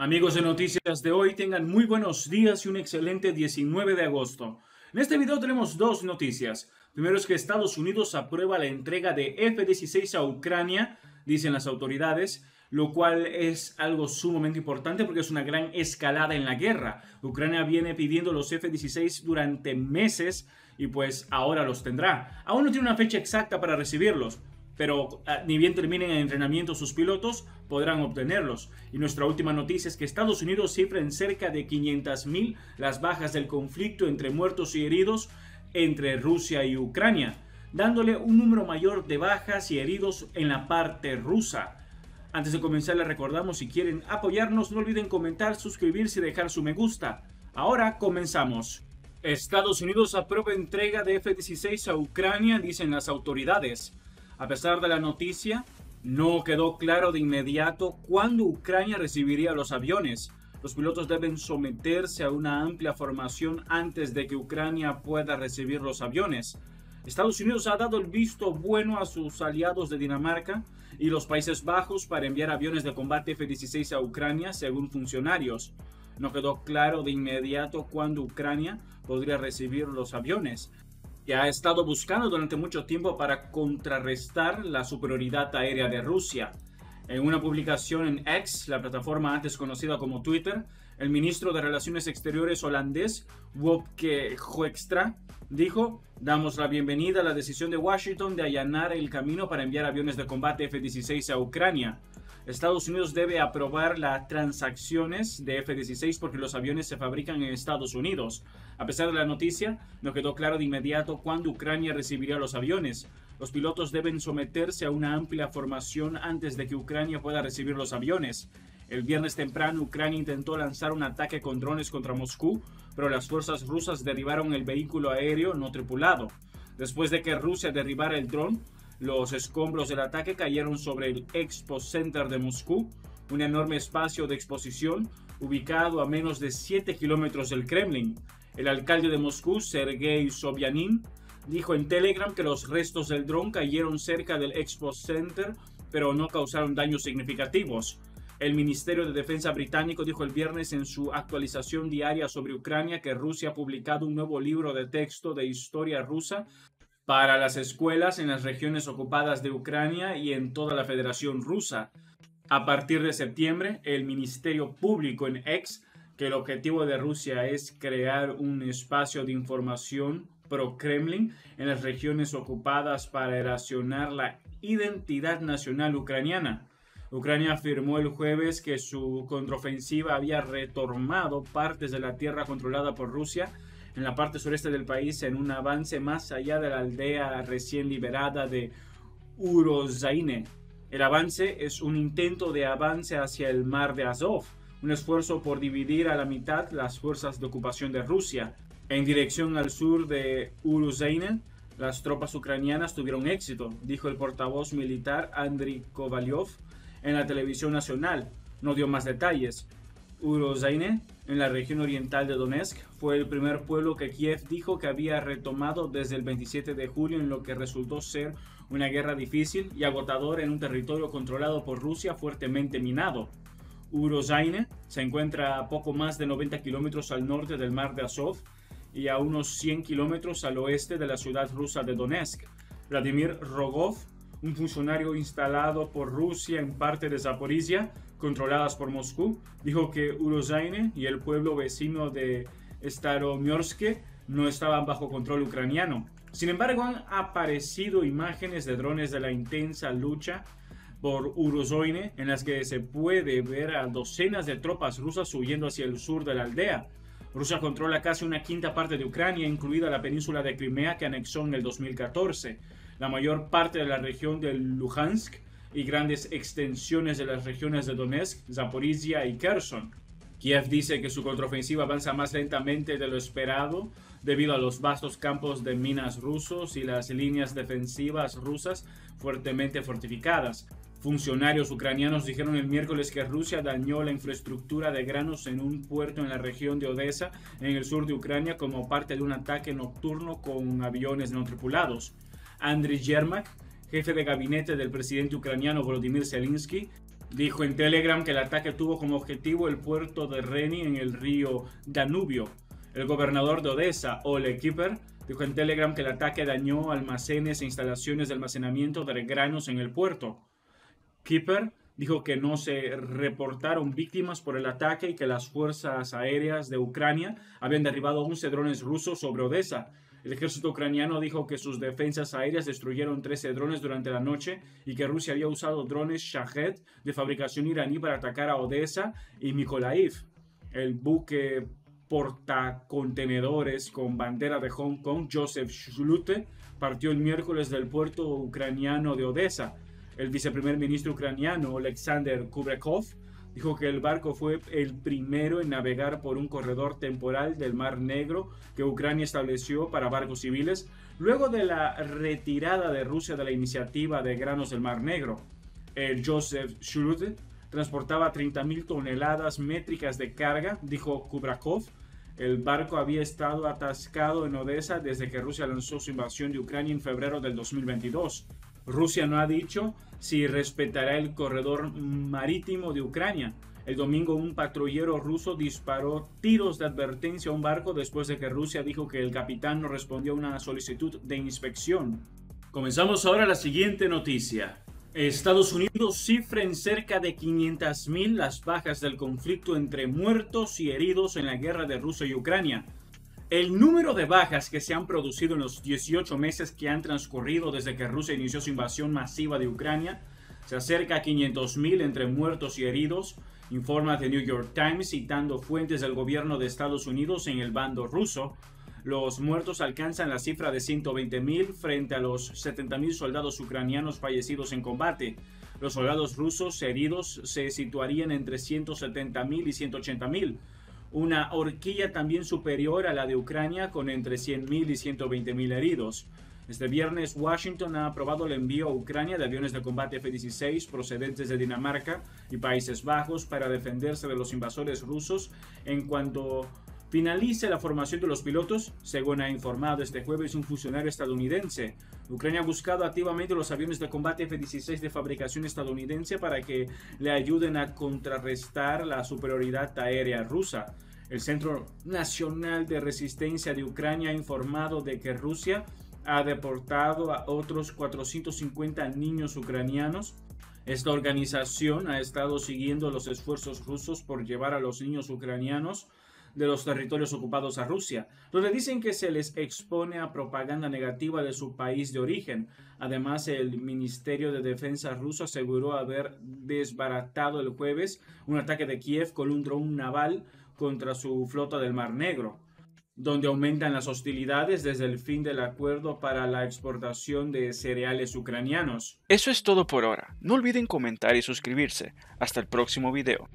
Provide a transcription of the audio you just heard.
Amigos de Noticias de hoy, tengan muy buenos días y un excelente 19 de agosto. En este video tenemos dos noticias. Primero es que Estados Unidos aprueba la entrega de F-16 a Ucrania, dicen las autoridades, lo cual es algo sumamente importante porque es una gran escalada en la guerra. Ucrania viene pidiendo los F-16 durante meses y pues ahora los tendrá. Aún no tiene una fecha exacta para recibirlos, pero ah, ni bien terminen el entrenamiento sus pilotos, podrán obtenerlos. Y nuestra última noticia es que Estados Unidos cifra en cerca de 500.000 las bajas del conflicto entre muertos y heridos entre Rusia y Ucrania, dándole un número mayor de bajas y heridos en la parte rusa. Antes de comenzar les recordamos si quieren apoyarnos no olviden comentar, suscribirse y dejar su me gusta. Ahora comenzamos. Estados Unidos aprueba entrega de F-16 a Ucrania, dicen las autoridades. A pesar de la noticia, no quedó claro de inmediato cuándo Ucrania recibiría los aviones. Los pilotos deben someterse a una amplia formación antes de que Ucrania pueda recibir los aviones. Estados Unidos ha dado el visto bueno a sus aliados de Dinamarca y los Países Bajos para enviar aviones de combate F-16 a Ucrania, según funcionarios. No quedó claro de inmediato cuándo Ucrania podría recibir los aviones que ha estado buscando durante mucho tiempo para contrarrestar la superioridad aérea de Rusia. En una publicación en X, la plataforma antes conocida como Twitter, el ministro de Relaciones Exteriores holandés, Wopke Hoekstra, dijo, damos la bienvenida a la decisión de Washington de allanar el camino para enviar aviones de combate F-16 a Ucrania. Estados Unidos debe aprobar las transacciones de F-16 porque los aviones se fabrican en Estados Unidos. A pesar de la noticia, no quedó claro de inmediato cuándo Ucrania recibiría los aviones. Los pilotos deben someterse a una amplia formación antes de que Ucrania pueda recibir los aviones. El viernes temprano, Ucrania intentó lanzar un ataque con drones contra Moscú, pero las fuerzas rusas derribaron el vehículo aéreo no tripulado. Después de que Rusia derribara el dron, los escombros del ataque cayeron sobre el Expo Center de Moscú, un enorme espacio de exposición ubicado a menos de 7 kilómetros del Kremlin. El alcalde de Moscú, Sergei Sobyanin, dijo en Telegram que los restos del dron cayeron cerca del Expo Center, pero no causaron daños significativos. El Ministerio de Defensa británico dijo el viernes en su actualización diaria sobre Ucrania que Rusia ha publicado un nuevo libro de texto de historia rusa para las escuelas en las regiones ocupadas de Ucrania y en toda la Federación Rusa. A partir de septiembre, el Ministerio Público en X, que el objetivo de Rusia es crear un espacio de información pro-Kremlin en las regiones ocupadas para erosionar la identidad nacional ucraniana. Ucrania afirmó el jueves que su contraofensiva había retomado partes de la tierra controlada por Rusia en la parte sureste del país en un avance más allá de la aldea recién liberada de Urozaine. El avance es un intento de avance hacia el mar de Azov, un esfuerzo por dividir a la mitad las fuerzas de ocupación de Rusia. En dirección al sur de Urozaine, las tropas ucranianas tuvieron éxito, dijo el portavoz militar Andriy Kovalyov en la televisión nacional. No dio más detalles. Urozaine, en la región oriental de Donetsk, fue el primer pueblo que Kiev dijo que había retomado desde el 27 de julio en lo que resultó ser una guerra difícil y agotadora en un territorio controlado por Rusia fuertemente minado. Urozaine se encuentra a poco más de 90 kilómetros al norte del mar de Azov y a unos 100 kilómetros al oeste de la ciudad rusa de Donetsk. Vladimir Rogov, un funcionario instalado por Rusia en parte de Zaporizhia, controladas por Moscú, dijo que Urozaine y el pueblo vecino de Staromyorsk no estaban bajo control ucraniano. Sin embargo, han aparecido imágenes de drones de la intensa lucha por Urozoine en las que se puede ver a docenas de tropas rusas huyendo hacia el sur de la aldea. Rusia controla casi una quinta parte de Ucrania, incluida la península de Crimea que anexó en el 2014 la mayor parte de la región de Luhansk y grandes extensiones de las regiones de Donetsk, Zaporizhia y Kherson. Kiev dice que su contraofensiva avanza más lentamente de lo esperado debido a los vastos campos de minas rusos y las líneas defensivas rusas fuertemente fortificadas. Funcionarios ucranianos dijeron el miércoles que Rusia dañó la infraestructura de granos en un puerto en la región de Odessa, en el sur de Ucrania, como parte de un ataque nocturno con aviones no tripulados. Andriy Yermak, jefe de gabinete del presidente ucraniano Volodymyr Zelensky, dijo en Telegram que el ataque tuvo como objetivo el puerto de Reni en el río Danubio. El gobernador de Odessa, Ole Kipper, dijo en Telegram que el ataque dañó almacenes e instalaciones de almacenamiento de granos en el puerto. Kipper dijo que no se reportaron víctimas por el ataque y que las fuerzas aéreas de Ucrania habían derribado 11 drones rusos sobre Odessa. El ejército ucraniano dijo que sus defensas aéreas destruyeron 13 drones durante la noche y que Rusia había usado drones Shahed de fabricación iraní para atacar a Odessa y Mykolaiv. El buque portacontenedores con bandera de Hong Kong, Joseph Shlute, partió el miércoles del puerto ucraniano de Odessa. El viceprimer ministro ucraniano, Alexander Kubrakov, dijo que el barco fue el primero en navegar por un corredor temporal del Mar Negro que Ucrania estableció para barcos civiles luego de la retirada de Rusia de la iniciativa de granos del Mar Negro. El Joseph Shlute transportaba 30.000 toneladas métricas de carga, dijo Kubrakov, el barco había estado atascado en Odessa desde que Rusia lanzó su invasión de Ucrania en febrero del 2022. Rusia no ha dicho si respetará el corredor marítimo de Ucrania. El domingo un patrullero ruso disparó tiros de advertencia a un barco después de que Rusia dijo que el capitán no respondió a una solicitud de inspección. Comenzamos ahora la siguiente noticia. Estados Unidos cifra en cerca de 500.000 las bajas del conflicto entre muertos y heridos en la guerra de Rusia y Ucrania. El número de bajas que se han producido en los 18 meses que han transcurrido desde que Rusia inició su invasión masiva de Ucrania se acerca a 500.000 entre muertos y heridos, informa The New York Times citando fuentes del gobierno de Estados Unidos en el bando ruso, los muertos alcanzan la cifra de 120.000 frente a los 70.000 soldados ucranianos fallecidos en combate. Los soldados rusos heridos se situarían entre 170.000 y 180.000. Una horquilla también superior a la de Ucrania con entre 100.000 y 120.000 heridos. Este viernes, Washington ha aprobado el envío a Ucrania de aviones de combate F-16 procedentes de Dinamarca y Países Bajos para defenderse de los invasores rusos en cuanto finalice la formación de los pilotos, según ha informado este jueves un funcionario estadounidense. Ucrania ha buscado activamente los aviones de combate F-16 de fabricación estadounidense para que le ayuden a contrarrestar la superioridad aérea rusa. El Centro Nacional de Resistencia de Ucrania ha informado de que Rusia ha deportado a otros 450 niños ucranianos esta organización ha estado siguiendo los esfuerzos rusos por llevar a los niños ucranianos de los territorios ocupados a Rusia, donde dicen que se les expone a propaganda negativa de su país de origen. Además, el Ministerio de Defensa ruso aseguró haber desbaratado el jueves un ataque de Kiev con un dron naval contra su flota del Mar Negro donde aumentan las hostilidades desde el fin del acuerdo para la exportación de cereales ucranianos. Eso es todo por ahora. No olviden comentar y suscribirse. Hasta el próximo video.